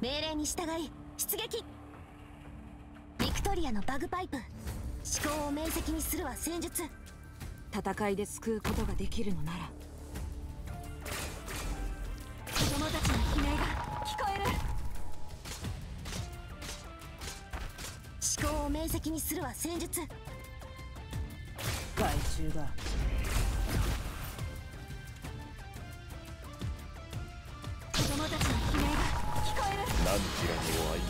命令に従い出撃。ビクトリアのバグパイプ。思考を明晰にするは戦術。戦いで救うことができるのなら。子供たちの悲鳴が聞こえる。思考を明晰にするは戦術。害虫だらの愛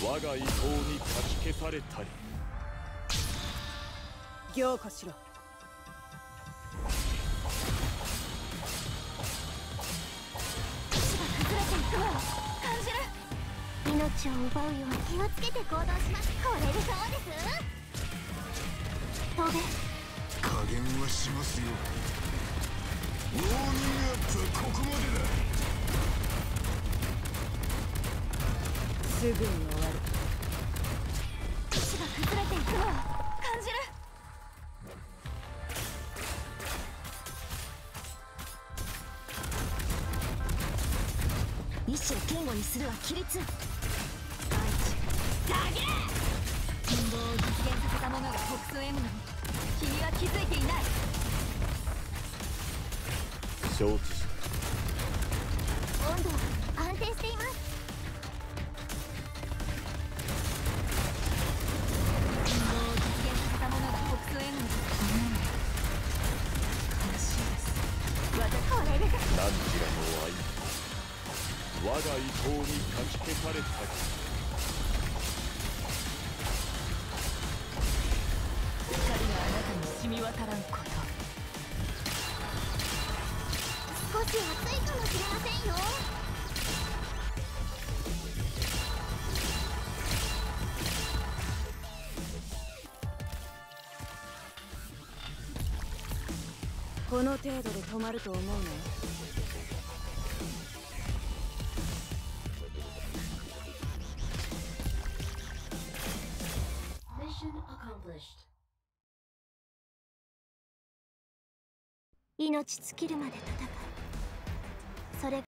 我が意向にかき消されたり。凝固しろ。死が崩れていくのを感じる。命を奪うよう気をつけて行動します。これでそうです。飛べ加減はしますよ。ウォーニングアップすぐに終わる死が崩れていくのを感じる意志を堅固にするは規律陰望を実現させた者が北総 M なのに君は気づいていない承知した温度は安定しています。何ちらの愛我が意向にかき消された。り光があなた。に染み渡らんこと少し暑いかもしれませんよこの程度で止まると思うの？命尽きるまで戦うそれが